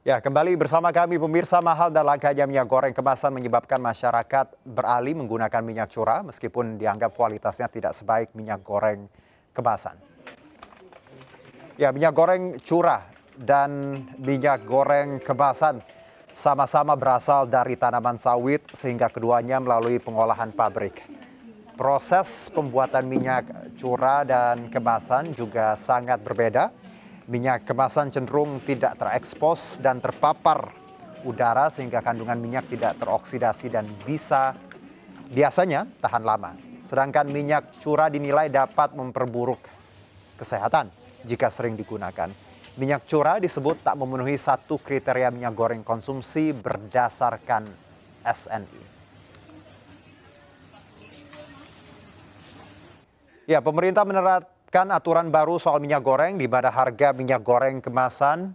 Ya, kembali bersama kami pemirsa mahal dan langkahnya minyak goreng kemasan menyebabkan masyarakat beralih menggunakan minyak curah meskipun dianggap kualitasnya tidak sebaik minyak goreng kemasan. Ya, minyak goreng curah dan minyak goreng kemasan sama-sama berasal dari tanaman sawit sehingga keduanya melalui pengolahan pabrik. Proses pembuatan minyak curah dan kemasan juga sangat berbeda Minyak kemasan cenderung tidak terekspos dan terpapar udara sehingga kandungan minyak tidak teroksidasi dan bisa biasanya tahan lama. Sedangkan minyak curah dinilai dapat memperburuk kesehatan jika sering digunakan. Minyak curah disebut tak memenuhi satu kriteria minyak goreng konsumsi berdasarkan SNI. Ya, pemerintah menerat Kan aturan baru soal minyak goreng di mana harga minyak goreng kemasan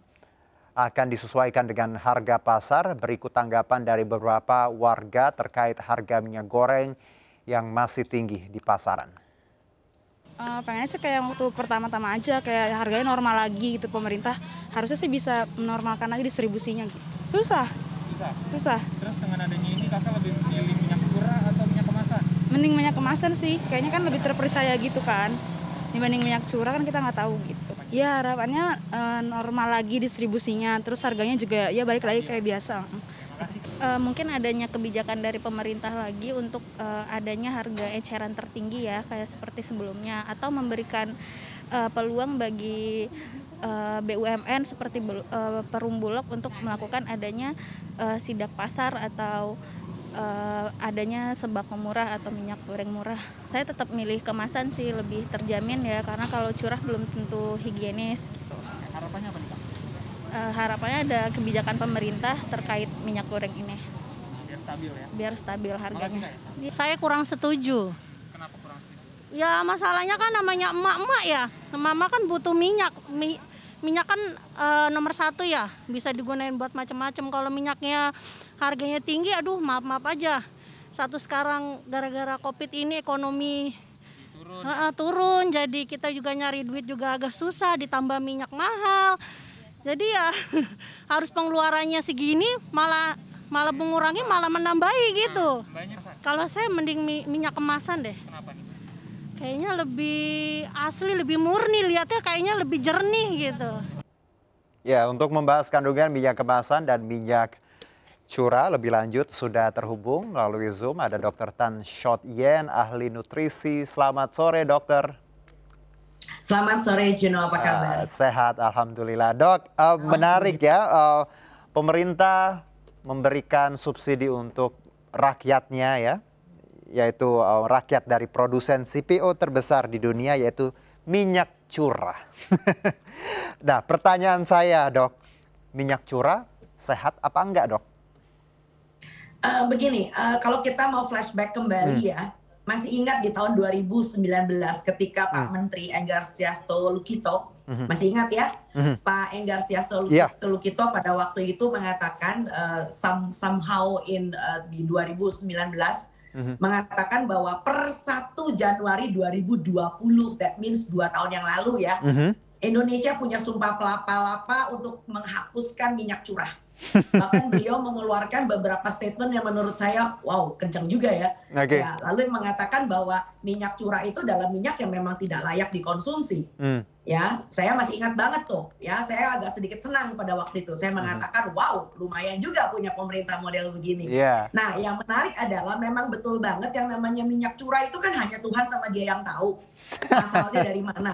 akan disesuaikan dengan harga pasar. Berikut tanggapan dari beberapa warga terkait harga minyak goreng yang masih tinggi di pasaran. Uh, pengennya sih kayak waktu pertama-tama aja kayak harganya normal lagi gitu pemerintah harusnya sih bisa menormalkan lagi distribusinya gitu. Susah. Susah. Susah. Terus dengan adanya ini kakak lebih memilih minyak curah atau minyak kemasan? Mending minyak kemasan sih, kayaknya kan lebih terpercaya gitu kan dibanding minyak curah kan kita nggak tahu gitu. Ya harapannya uh, normal lagi distribusinya, terus harganya juga ya balik lagi kayak biasa. Uh, mungkin adanya kebijakan dari pemerintah lagi untuk uh, adanya harga eceran tertinggi ya kayak seperti sebelumnya atau memberikan uh, peluang bagi uh, BUMN seperti uh, Perum Bulog untuk melakukan adanya uh, sidak pasar atau uh, adanya sembako murah atau minyak goreng murah. Saya tetap milih kemasan sih lebih terjamin ya karena kalau curah belum tentu higienis. Gitu. Harapannya apa nih Pak? Uh, harapannya ada kebijakan pemerintah terkait minyak goreng ini. Biar stabil ya? Biar stabil harganya. ya. Saya kurang setuju. Kenapa kurang setuju? Ya masalahnya kan namanya emak-emak ya. Emak-emak kan butuh minyak. Mi minyak kan e, nomor satu ya bisa digunain buat macam-macam kalau minyaknya harganya tinggi aduh maaf maaf aja. Satu sekarang gara-gara covid ini ekonomi turun. Uh, turun. Jadi kita juga nyari duit juga agak susah ditambah minyak mahal. Jadi ya harus pengeluarannya segini malah malah mengurangi malah menambahi gitu. Kalau saya mending minyak kemasan deh? Kayaknya lebih asli, lebih murni, lihatnya kayaknya lebih jernih gitu. Ya, untuk membahas kandungan minyak kemasan dan minyak curah lebih lanjut sudah terhubung melalui Zoom ada Dr. Tan Shot Yen, ahli nutrisi. Selamat sore, dokter. Selamat sore, Juno. Apa kabar? Uh, sehat, alhamdulillah. Dok, uh, menarik ya, uh, pemerintah memberikan subsidi untuk rakyatnya ya, yaitu uh, rakyat dari produsen CPO terbesar di dunia yaitu minyak curah. nah, pertanyaan saya, Dok, minyak curah sehat apa enggak, Dok? Uh, begini, uh, kalau kita mau flashback kembali hmm. ya, masih ingat di tahun 2019 ketika Pak hmm. Menteri Enggar Siasto Lukito, hmm. masih ingat ya, hmm. Pak Enggar Siasto Lukito, yeah. Lukito pada waktu itu mengatakan uh, some, somehow in uh, di 2019 hmm mengatakan bahwa per 1 Januari 2020, that means dua tahun yang lalu ya, mm-hmm. Indonesia punya sumpah pelapa-lapa untuk menghapuskan minyak curah. Bahkan beliau mengeluarkan beberapa statement yang menurut saya, wow, kencang juga ya. Okay. ya lalu mengatakan bahwa minyak curah itu dalam minyak yang memang tidak layak dikonsumsi. Mm ya saya masih ingat banget tuh ya saya agak sedikit senang pada waktu itu saya hmm. mengatakan wow lumayan juga punya pemerintah model begini yeah. nah yang menarik adalah memang betul banget yang namanya minyak curah itu kan hanya Tuhan sama dia yang tahu asalnya dari mana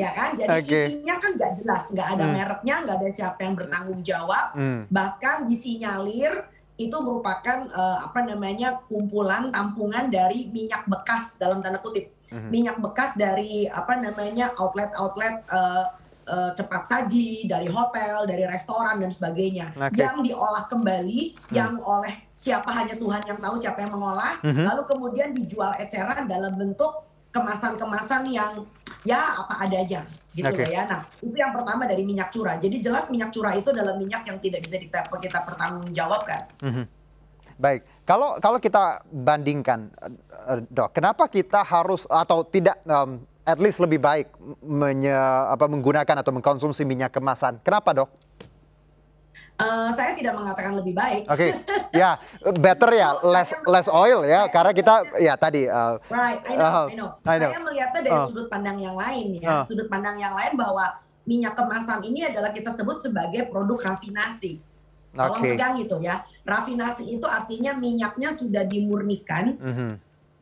ya kan jadi okay. isinya kan nggak jelas nggak ada hmm. mereknya nggak ada siapa yang bertanggung jawab hmm. bahkan disinyalir itu merupakan uh, apa namanya kumpulan tampungan dari minyak bekas dalam tanda kutip hmm minyak bekas dari apa namanya outlet-outlet uh, uh, cepat saji, dari hotel, dari restoran dan sebagainya okay. yang diolah kembali, mm. yang oleh siapa hanya Tuhan yang tahu siapa yang mengolah, mm-hmm. lalu kemudian dijual eceran dalam bentuk kemasan-kemasan yang ya apa adanya gitu okay. ya. Nah itu yang pertama dari minyak curah. Jadi jelas minyak curah itu adalah minyak yang tidak bisa kita kita pertanggungjawabkan. Mm-hmm. Baik, kalau kalau kita bandingkan, uh, dok, kenapa kita harus atau tidak um, at least lebih baik menye, apa, menggunakan atau mengkonsumsi minyak kemasan? Kenapa dok? Eh, saya tidak mengatakan lebih baik. Oke, ya better ya, less less oil ya, karena kita ya tadi. uh, Right, I know, uh, I know. I know. Saya melihatnya dari Uh. sudut pandang yang lain ya. Uh. Sudut pandang yang lain bahwa minyak kemasan ini adalah kita sebut sebagai produk rafinasi. Kalau Oke. pegang gitu ya. Rafinasi itu artinya minyaknya sudah dimurnikan, mhm.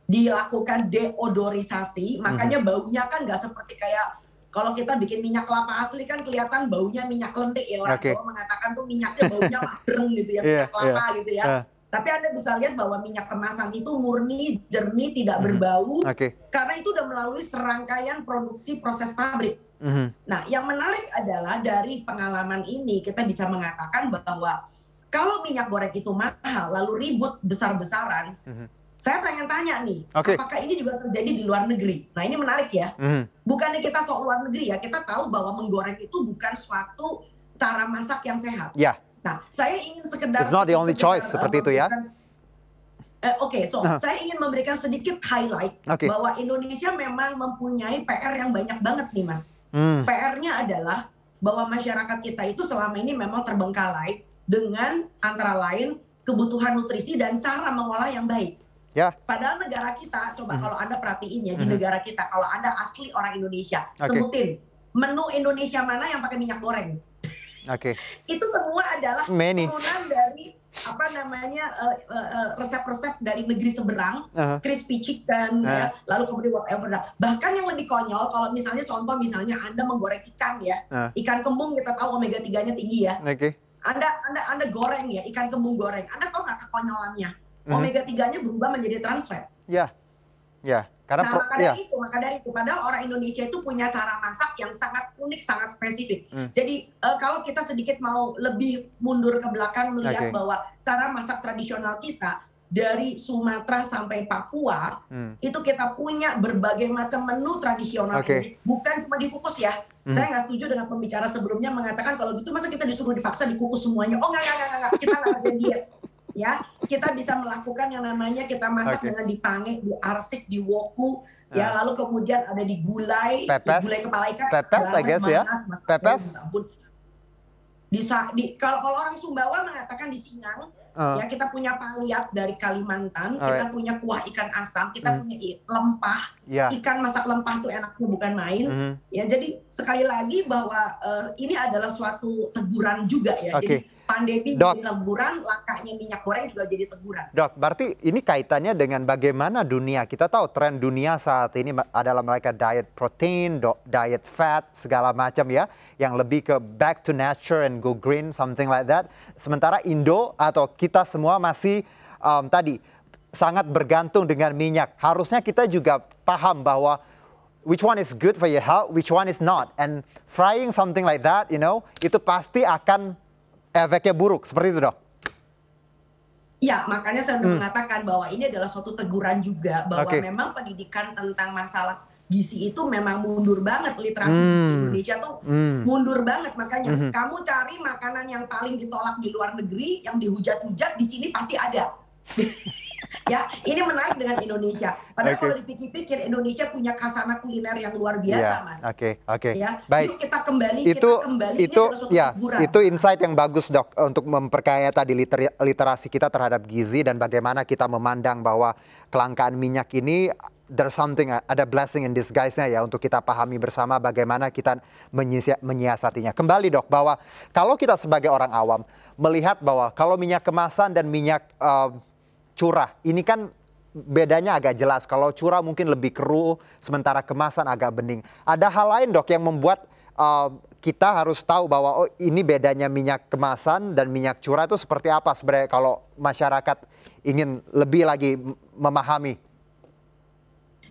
dilakukan deodorisasi, makanya baunya kan nggak seperti kayak kalau kita bikin minyak kelapa asli kan kelihatan baunya minyak lentik ya orang. Jawa mengatakan tuh minyaknya baunya madreng gitu ya Iya, minyak kelapa gitu ya. Uh, Tapi Anda bisa lihat bahwa minyak kemasan itu murni, jernih, tidak Mhm. berbau Oke. karena itu udah melalui serangkaian produksi proses pabrik. mhm. Nah, yang menarik adalah dari pengalaman ini kita bisa mengatakan bahwa kalau minyak goreng itu mahal lalu ribut besar-besaran, Mhm. Saya pengen tanya nih, Oke. apakah ini juga terjadi di luar negeri? Nah, ini menarik ya. mhm. Bukannya kita soal luar negeri ya, kita tahu bahwa menggoreng itu bukan suatu cara masak yang sehat. Ya. Nah, saya ingin sekedar It's not the only sekedar, choice, uh, seperti itu ya. Eh, Oke, so Nah. saya ingin memberikan sedikit highlight Oke. bahwa Indonesia memang mempunyai PR yang banyak banget nih, Mas. Hmm. PR-nya adalah bahwa masyarakat kita itu selama ini memang terbengkalai dengan antara lain kebutuhan nutrisi dan cara mengolah yang baik. Ya. Padahal negara kita, coba Mhm. kalau Anda perhatiin ya di Mhm. negara kita, kalau Anda asli orang Indonesia, Oke. sebutin menu Indonesia mana yang pakai minyak goreng. Oke. Itu semua adalah Many. turunan dari apa namanya eh, eh, eh, resep-resep dari negeri seberang Uh-huh. crispy chicken Eh. ya lalu kemudian whatever Nah, bahkan yang lebih konyol kalau misalnya contoh misalnya anda menggoreng ikan ya Eh. ikan kembung kita tahu omega 3 nya tinggi ya Oke. anda anda anda goreng ya ikan kembung goreng anda tahu nggak kekonyolannya Mhm. omega 3 nya berubah menjadi trans fat Ya. Ya. Karena nah pro- maka ya. dari itu maka dari itu padahal orang Indonesia itu punya cara masak yang sangat unik sangat spesifik Hmm. jadi eh, kalau kita sedikit mau lebih mundur ke belakang melihat Oke. bahwa cara masak tradisional kita dari Sumatera sampai Papua Hmm. itu kita punya berbagai macam menu tradisional Oke. ini bukan cuma dikukus ya Hmm. saya nggak setuju dengan pembicara sebelumnya mengatakan kalau gitu masa kita disuruh dipaksa dikukus semuanya oh nggak nggak nggak, nggak kita nggak ada diet ya kita bisa melakukan yang namanya kita masak Oke. dengan dipange diarsik diwoku ya lalu kemudian ada di gulai Pepes. di gulai kepala ikan Pepes, I guess, ya. manas, Pepes. ya ampun. di, sa- di kalau kalau orang Sumbawa mengatakan di Singang Uh, ya kita punya paliat dari Kalimantan, kita Alright. punya kuah ikan asam, kita Hmm. punya i- lempah, ya. ikan masak lempah tuh enaknya bukan main. Mhm. Ya jadi sekali lagi bahwa eh, ini adalah suatu teguran juga ya. Oke. Jadi pandemi Dok. jadi teguran, langkanya minyak goreng juga jadi teguran. Dok, berarti ini kaitannya dengan bagaimana dunia. Kita tahu tren dunia saat ini adalah mereka diet protein, diet fat, segala macam ya. Yang lebih ke back to nature and go green, something like that. Sementara Indo atau kita semua masih um, tadi sangat bergantung dengan minyak. Harusnya kita juga paham bahwa which one is good for your health, which one is not. And frying something like that, you know, itu pasti akan efeknya buruk. Seperti itu, Dok. Ya, makanya saya sudah Hmm. mengatakan bahwa ini adalah suatu teguran juga bahwa Oke. memang pendidikan tentang masalah gizi itu memang mundur banget literasi gizi Hmm. Indonesia tuh Hmm. mundur banget makanya Mhm. kamu cari makanan yang paling ditolak di luar negeri yang dihujat-hujat di sini pasti ada ya ini menarik dengan Indonesia padahal Oke. kalau dipikir-pikir Indonesia punya kasana kuliner yang luar biasa Ya, mas Oke, oke. ya Baik. yuk kita kembali Itu kita kembali ini itu suatu ya, itu insight yang bagus, Dok, untuk memperkaya tadi liter- literasi kita terhadap gizi dan bagaimana kita memandang bahwa kelangkaan minyak ini there's something ada blessing in disguise-nya ya untuk kita pahami bersama bagaimana kita menyiasatinya. Kembali, Dok, bahwa kalau kita sebagai orang awam melihat bahwa kalau minyak kemasan dan minyak eh, curah ini kan bedanya agak jelas. Kalau curah mungkin lebih keruh, sementara kemasan agak bening. Ada hal lain dok yang membuat uh, kita harus tahu bahwa oh ini bedanya minyak kemasan dan minyak curah itu seperti apa sebenarnya kalau masyarakat ingin lebih lagi memahami.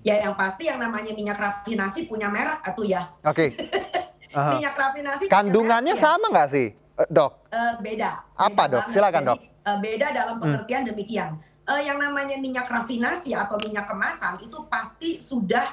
ya yang pasti yang namanya minyak rafinasi punya merek atau ya Oke. Aha. minyak rafinasi Kandungannya merek, ya. sama nggak sih, eh, dok? Eh, beda. Apa, Beda Dok? banget. Silakan, Jadi, Dok. Hmm. eh, beda dalam pengertian demikian. Eh, yang namanya minyak rafinasi atau minyak kemasan itu pasti sudah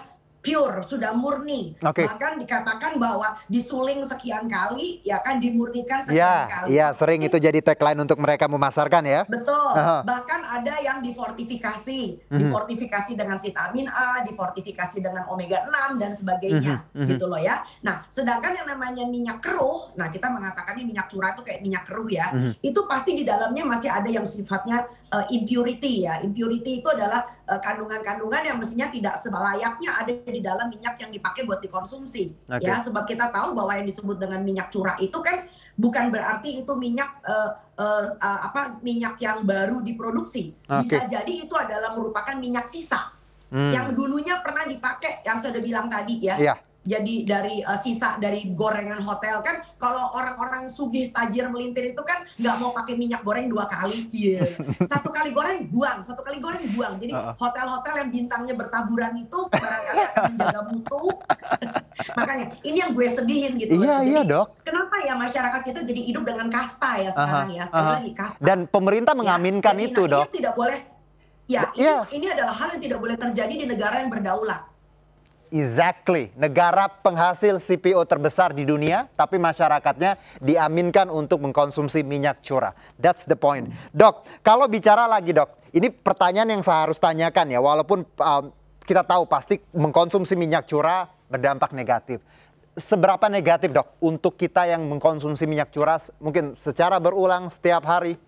pure, sudah murni. Oke. Bahkan dikatakan bahwa disuling sekian kali, ya kan dimurnikan sekian Ya, kali. ya sering itu jadi tagline untuk mereka memasarkan ya. Betul. Aha. Bahkan ada yang difortifikasi, Mhm. difortifikasi dengan vitamin A, difortifikasi dengan omega 6 dan sebagainya, Mhm, mhm. gitu loh ya. Nah, sedangkan yang namanya minyak keruh, nah kita mengatakannya minyak curah itu kayak minyak keruh ya. Mhm. Itu pasti di dalamnya masih ada yang sifatnya uh, impurity ya. Impurity itu adalah uh, kandungan-kandungan yang mestinya tidak selayaknya ada di dalam minyak yang dipakai buat dikonsumsi. Oke. Ya, sebab kita tahu bahwa yang disebut dengan minyak curah itu kan bukan berarti itu minyak eh, eh, eh, apa minyak yang baru diproduksi. Bisa Oke. jadi itu adalah merupakan minyak sisa Hmm. yang dulunya pernah dipakai yang saya udah bilang tadi ya. Iya. Jadi dari eh, sisa dari gorengan hotel kan kalau orang-orang sugih tajir melintir itu kan nggak mau pakai minyak goreng dua kali cie. Satu kali goreng buang, satu kali goreng buang. Jadi hotel-hotel yang bintangnya bertaburan itu barangkali akan menjaga mutu. Makanya ini yang gue sedihin gitu. Iya, Jadi, iya, Dok. Kenapa ya masyarakat kita jadi hidup dengan kasta ya sekarang Aha, ya? Sekali aha. lagi kasta. Dan pemerintah Ya, mengaminkan jadi, itu, nah, Dok. Ini tidak boleh. Ya, ini, Iya. ini adalah hal yang tidak boleh terjadi di negara yang berdaulat. Exactly. Negara penghasil CPO terbesar di dunia, tapi masyarakatnya diaminkan untuk mengkonsumsi minyak curah. That's the point. Dok, kalau bicara lagi dok, ini pertanyaan yang saya harus tanyakan ya, walaupun um, kita tahu pasti mengkonsumsi minyak curah berdampak negatif. Seberapa negatif dok untuk kita yang mengkonsumsi minyak curah mungkin secara berulang setiap hari?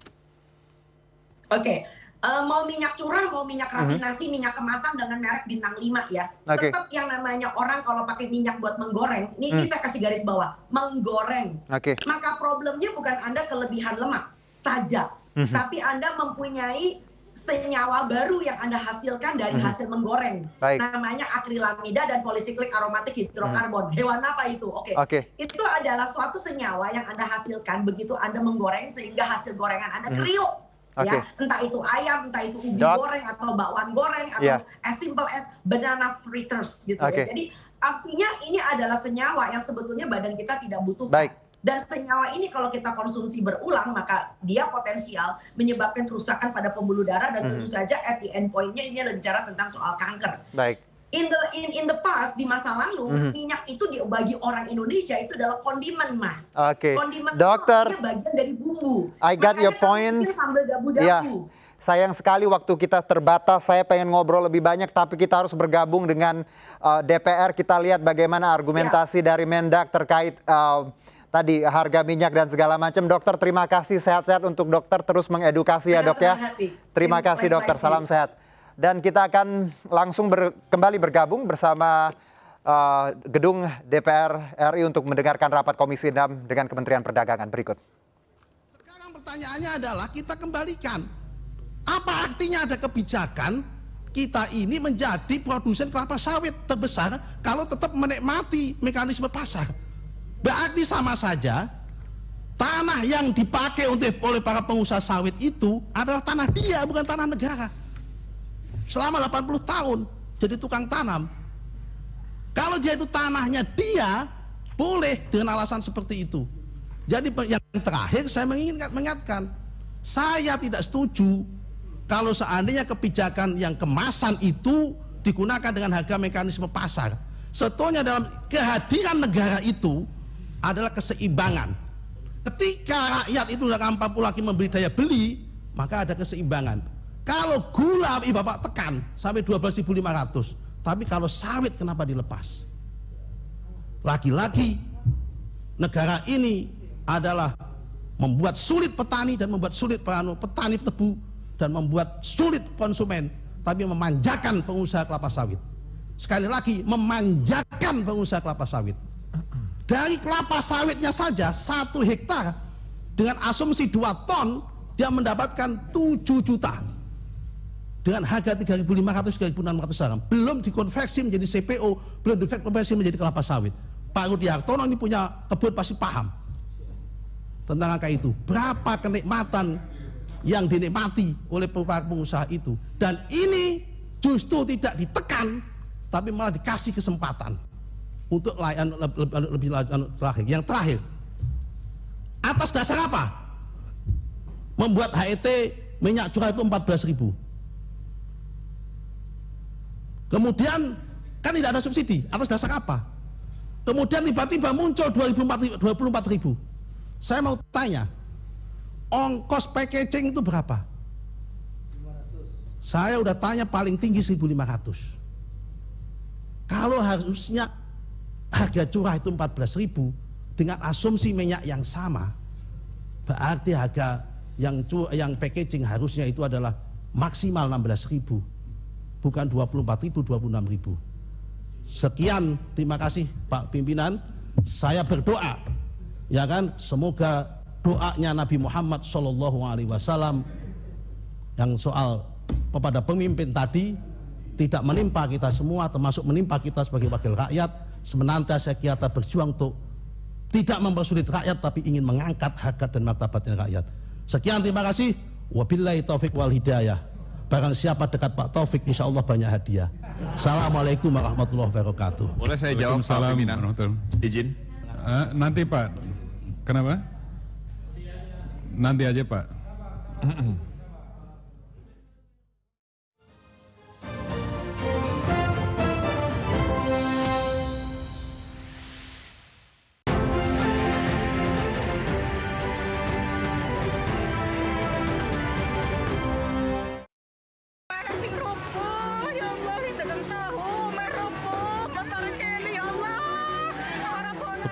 Oke, eh, mau minyak curah, mau minyak rafinasi, minyak kemasan dengan merek bintang 5 ya. Mhm. Oke. Tetap yang namanya orang kalau pakai minyak buat menggoreng, ini, ini Hmm. saya kasih garis bawah, menggoreng. Oke. Maka problemnya bukan Anda kelebihan lemak saja, Mhm. tapi Anda mempunyai senyawa baru yang Anda hasilkan dari Mhm. hasil menggoreng. Baik. Namanya akrilamida dan polisiklik aromatik hidrokarbon. Hewan apa itu? Oke. Mhm. Oke. Itu adalah suatu senyawa yang Anda hasilkan begitu Anda menggoreng sehingga hasil gorengan Anda Mhm. kriuk. Oke. Ya, entah itu ayam, entah itu ubi Dok. goreng atau bakwan goreng atau Iya. as simple as banana fritters gitu Oke. ya. Jadi artinya ini adalah senyawa yang sebetulnya badan kita tidak butuhkan. Baik. Dan senyawa ini kalau kita konsumsi berulang maka dia potensial menyebabkan kerusakan pada pembuluh darah dan tentu Mhm. saja at the end point-nya ini adalah bicara tentang soal kanker. Baik. In the in in the past di masa lalu Mhm. minyak itu di, bagi orang Indonesia itu adalah kondimen mas. Oke. Kondimen itu Dokter. artinya bagian dari bumbu. I got your Makanya kamu points. bikin sambal dabu-dabu. Iya. Sayang sekali waktu kita terbatas. Saya pengen ngobrol lebih banyak, tapi kita harus bergabung dengan uh, DPR. Kita lihat bagaimana argumentasi Iya. dari Mendak terkait uh, tadi harga minyak dan segala macam. Dokter, terima kasih sehat-sehat untuk dokter terus mengedukasi ya dok ya. Terima kasih dokter. Salam sehat. Dan kita akan langsung ber- kembali bergabung bersama uh, gedung DPR RI untuk mendengarkan rapat Komisi 6 dengan Kementerian Perdagangan berikut. Sekarang pertanyaannya adalah kita kembalikan. Apa artinya ada kebijakan kita ini menjadi produsen kelapa sawit terbesar kalau tetap menikmati mekanisme pasar. Berarti sama saja tanah yang dipakai untuk oleh para pengusaha sawit itu adalah tanah dia bukan tanah negara. Selama 80 tahun jadi tukang tanam. Kalau dia itu tanahnya dia, boleh dengan alasan seperti itu. Jadi yang terakhir saya menginginkan mengingatkan, saya tidak setuju kalau seandainya kebijakan yang kemasan itu digunakan dengan harga mekanisme pasar. Sebetulnya dalam kehadiran negara itu adalah keseimbangan. Ketika rakyat itu sudah mampu lagi membeli daya beli, maka ada keseimbangan. Kalau gula ibu bapak tekan sampai 12.500, tapi kalau sawit kenapa dilepas? Lagi-lagi negara ini adalah membuat sulit petani dan membuat sulit petani tebu dan membuat sulit konsumen, tapi memanjakan pengusaha kelapa sawit. Sekali lagi memanjakan pengusaha kelapa sawit. Dari kelapa sawitnya saja satu hektar dengan asumsi 2 ton dia mendapatkan 7 juta dengan harga 3.500 3.600 sekarang belum dikonversi menjadi CPO belum dikonversi menjadi kelapa sawit. Pak Rudi Hartono ini punya kebun pasti paham tentang angka itu. Berapa kenikmatan yang dinikmati oleh pengusaha itu. Dan ini justru tidak ditekan tapi malah dikasih kesempatan untuk layan lebih anu, terakhir. Yang terakhir atas dasar apa? Membuat HET minyak curah itu 14 ribu Kemudian Kan tidak ada subsidi. Atas dasar apa? Kemudian tiba-tiba muncul 24 ribu. Saya mau tanya, ongkos packaging itu berapa? Saya udah tanya paling tinggi 1.500. Kalau harusnya harga curah itu 14.000 dengan asumsi minyak yang sama, berarti harga yang yang packaging harusnya itu adalah maksimal 16.000 bukan 24.000 26.000 sekian terima kasih Pak pimpinan saya berdoa ya kan semoga doanya Nabi Muhammad Shallallahu Alaihi Wasallam yang soal kepada pemimpin tadi tidak menimpa kita semua termasuk menimpa kita sebagai wakil rakyat senantiasa kita berjuang untuk tidak mempersulit rakyat tapi ingin mengangkat harkat dan martabatnya rakyat. Sekian terima kasih. Wabillahi taufik wal hidayah. Barang siapa dekat Pak Taufik insya Allah banyak hadiah. Assalamualaikum warahmatullahi wabarakatuh. Boleh saya jawab Pimpinan? Izin. Uh, nanti Pak. Kenapa? Nanti aja Pak.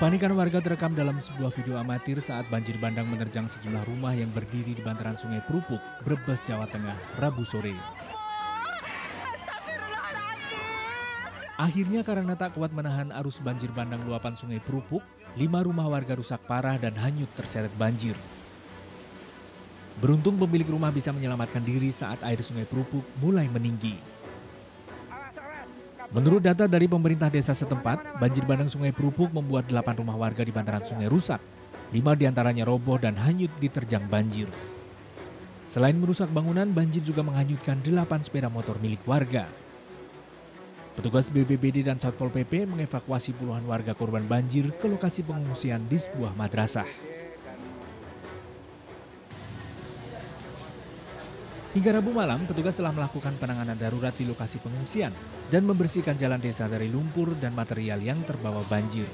Kepanikan warga terekam dalam sebuah video amatir saat banjir bandang menerjang sejumlah rumah yang berdiri di bantaran sungai Perupuk, Brebes, Jawa Tengah, Rabu sore. Akhirnya karena tak kuat menahan arus banjir bandang luapan sungai Perupuk, lima rumah warga rusak parah dan hanyut terseret banjir. Beruntung pemilik rumah bisa menyelamatkan diri saat air sungai Perupuk mulai meninggi. Menurut data dari pemerintah desa setempat, banjir bandang Sungai Perupuk membuat 8 rumah warga di bantaran sungai rusak. Lima di antaranya roboh dan hanyut diterjang banjir. Selain merusak bangunan, banjir juga menghanyutkan 8 sepeda motor milik warga. Petugas BBBD dan Satpol PP mengevakuasi puluhan warga korban banjir ke lokasi pengungsian di sebuah madrasah. Hingga Rabu malam, petugas telah melakukan penanganan darurat di lokasi pengungsian dan membersihkan jalan desa dari lumpur dan material yang terbawa banjir.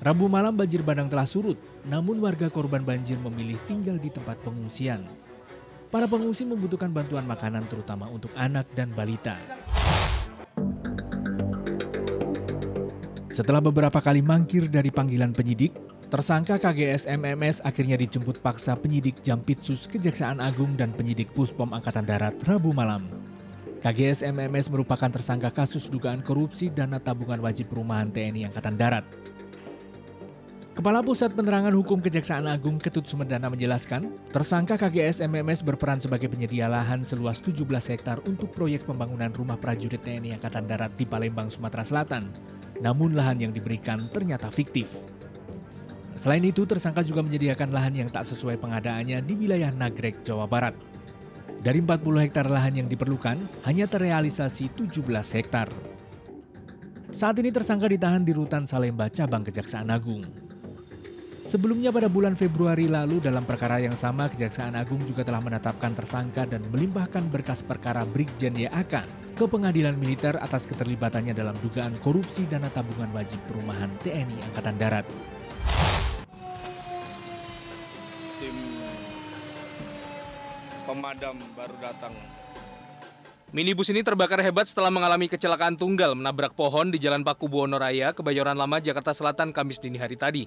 Rabu malam banjir bandang telah surut, namun warga korban banjir memilih tinggal di tempat pengungsian. Para pengungsi membutuhkan bantuan makanan terutama untuk anak dan balita. Setelah beberapa kali mangkir dari panggilan penyidik, Tersangka KGS MMS akhirnya dijemput paksa penyidik Jampitsus Kejaksaan Agung dan penyidik Puspom Angkatan Darat Rabu malam. KGS MMS merupakan tersangka kasus dugaan korupsi dana tabungan wajib perumahan TNI Angkatan Darat. Kepala Pusat Penerangan Hukum Kejaksaan Agung Ketut Sumedana menjelaskan, tersangka KGS MMS berperan sebagai penyedia lahan seluas 17 hektar untuk proyek pembangunan rumah prajurit TNI Angkatan Darat di Palembang, Sumatera Selatan. Namun lahan yang diberikan ternyata fiktif. Selain itu, tersangka juga menyediakan lahan yang tak sesuai pengadaannya di wilayah Nagrek, Jawa Barat. Dari 40 hektar lahan yang diperlukan, hanya terrealisasi 17 hektar. Saat ini tersangka ditahan di Rutan Salemba, cabang Kejaksaan Agung. Sebelumnya pada bulan Februari lalu dalam perkara yang sama Kejaksaan Agung juga telah menetapkan tersangka dan melimpahkan berkas perkara Brigjen YAK ke pengadilan militer atas keterlibatannya dalam dugaan korupsi dana tabungan wajib perumahan TNI Angkatan Darat. pemadam baru datang. Minibus ini terbakar hebat setelah mengalami kecelakaan tunggal menabrak pohon di Jalan Paku Buwono Raya, Kebayoran Lama, Jakarta Selatan, Kamis dini hari tadi.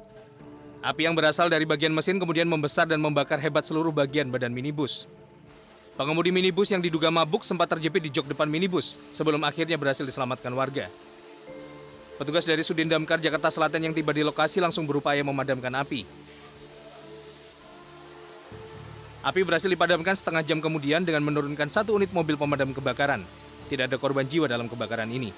Api yang berasal dari bagian mesin kemudian membesar dan membakar hebat seluruh bagian badan minibus. Pengemudi minibus yang diduga mabuk sempat terjepit di jok depan minibus sebelum akhirnya berhasil diselamatkan warga. Petugas dari Sudin Damkar Jakarta Selatan yang tiba di lokasi langsung berupaya memadamkan api. Api berhasil dipadamkan setengah jam kemudian dengan menurunkan satu unit mobil pemadam kebakaran. Tidak ada korban jiwa dalam kebakaran ini.